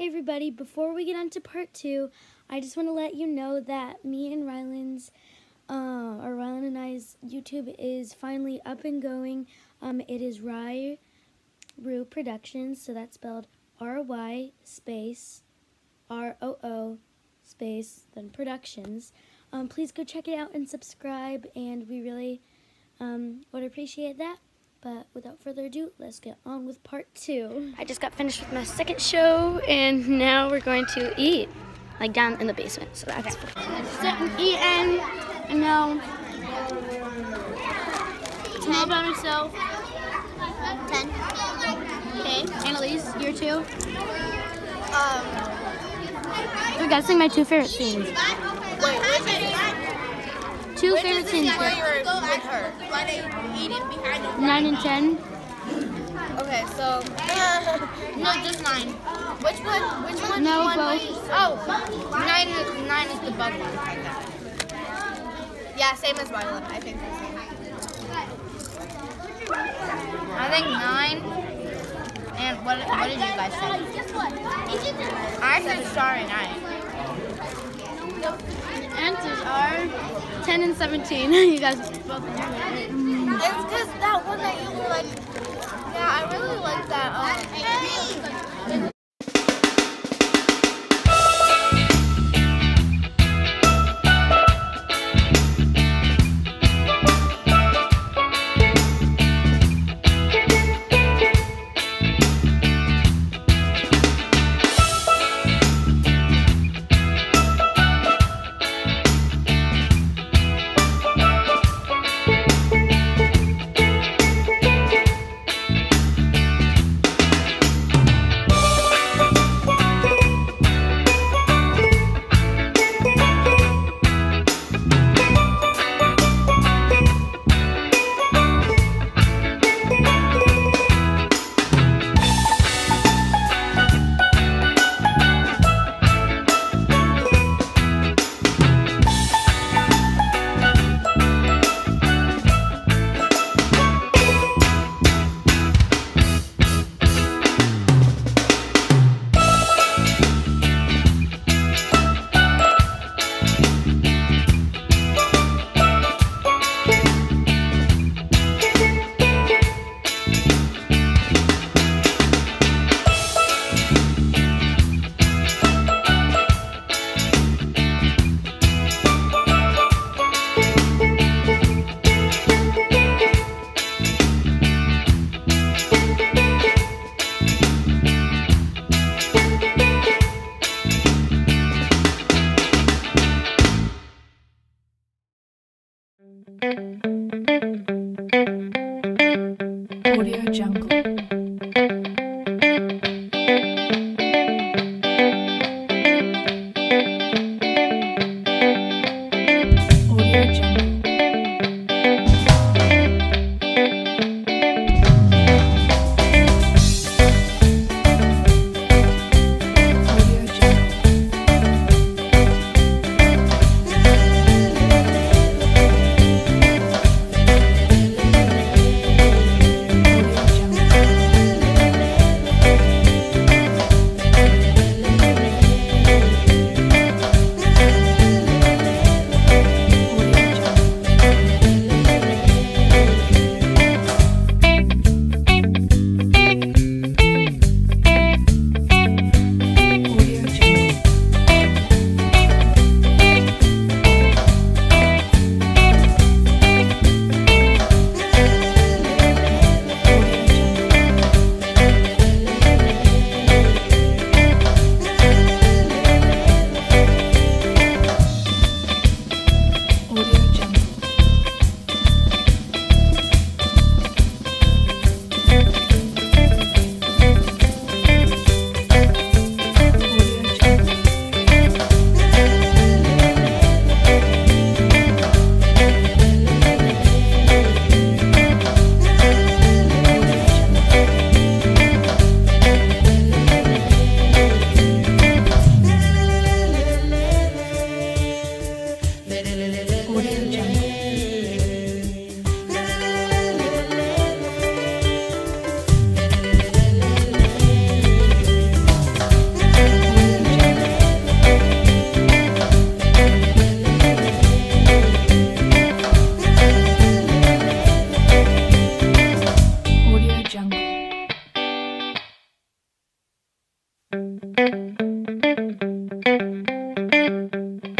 Hey everybody, before we get on to part two, I just want to let you know that me and Ryland's, uh, or Ryland and I's YouTube is finally up and going. Um, it is Ry Roo Productions, so that's spelled R-Y space R-O-O space then Productions. Um, please go check it out and subscribe, and we really um, would appreciate that. But without further ado, let's get on with part two. I just got finished with my second show, and now we're going to eat, like down in the basement. So that's okay. Sitting eating, and now I'm all by myself. Ten. Okay, Annalise, you're two. Um, We're guessing my two favorite scenes. wait, which Two favorite scenes. scene where you were with her? Why they eating behind her? Nine and ten. Okay, so no, just nine. Which one? Which one? No, one both. was- Oh, nine. is- Nine is the bug one. Yeah, same as Violet. I think. I think nine. And what? What did you guys say? I said Starry Night. Answers are 10 and 17. you guys both. It's because that one that you were like. Yeah, I really like that. Um,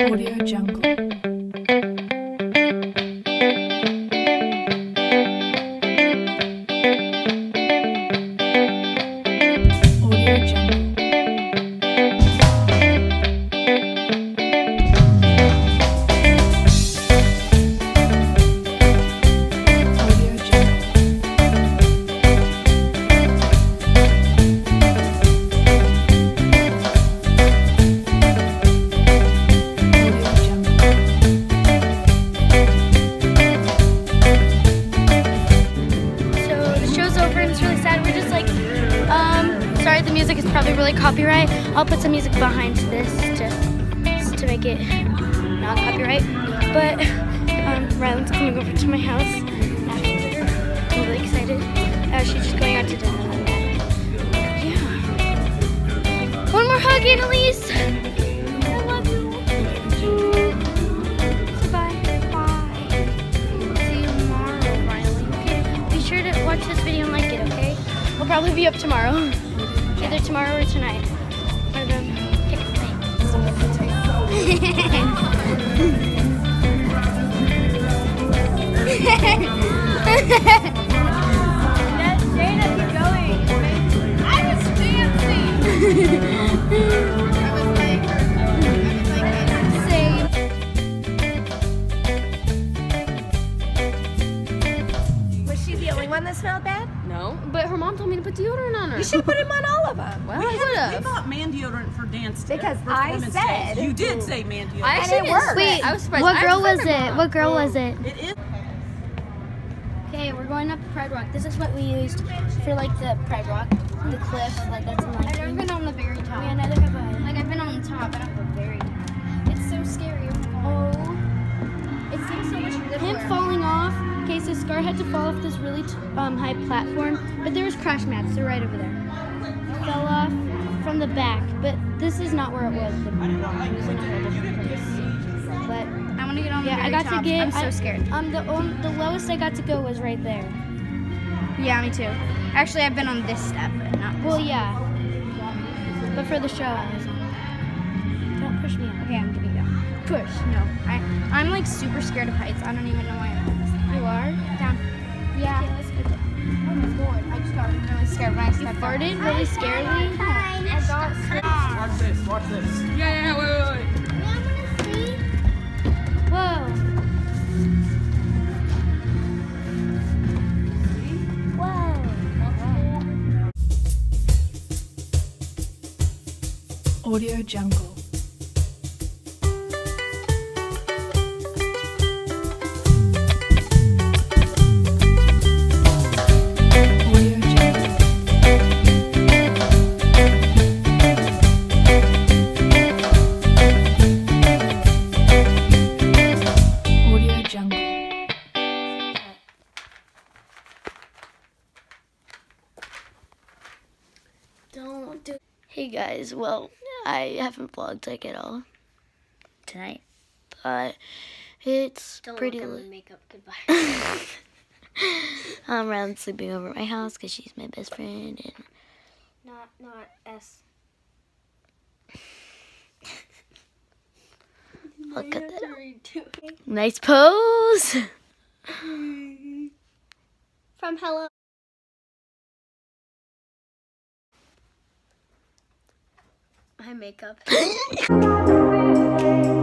Audio Jungle. Music is probably really copyright. I'll put some music behind this to, to make it not copyright. But um, Rylan's coming over to my house after. I'm really excited. Uh, she's just going out to dinner. Yeah. One more hug, Annalise. I love you. Bye. Bye. See you tomorrow, Rylee. Be sure to watch this video and like it, okay? We'll probably be up tomorrow. Either tomorrow or tonight. One of them. Same. Was dancing. I was like, I was like, insane. Was she the only one that smelled bad? No, but her mom told me to put deodorant on her. You should put him on all of them. well, I We bought man deodorant for dance day. Because for I said- Day. you did say man deodorant. I actually it didn't worked. spray it. I was surprised. what girl was it? mom. What girl was it? it is. Okay, we're going up Pride Rock. This is what we used for like the Pride Rock, the cliff, like that's in I've never been on the very top. Yeah, neither have I. Like I've been on the top, but not the very top. It's so scary. Oh, It seems so much him littler. falling off. Okay, so Scar had to fall off this really t- um, high platform, but there was crash mats. They're right over there. Fell off from the back, but this is not where it was. The, it was in a whole different place. But I want to get on the yeah, very I got top. to get. I'm so I- scared. Um, the um, the lowest I got to go was right there. Yeah, me too. Actually, I've been on this step, but not this. Well, yeah. But for the show, I was on. Don't push me out. Okay, I'm gonna go. Push. No, I I'm like super scared of heights. I don't even know why I'm on this. You are? Down. Yeah. Okay, let's go down. Oh my lord, I just got really scared when I You stepped down. farted really scarily? I got scared. Watch this. Watch this. Yeah, yeah, wait, wait, wait. Whoa. Whoa. Audio Jungle. Guys, well, I haven't vlogged like at all tonight, but it's pretty late. makeup goodbye. I'm around sleeping over at my house because she's my best friend, and not not S. I'll cut that out. Nice pose. From Hello. My makeup.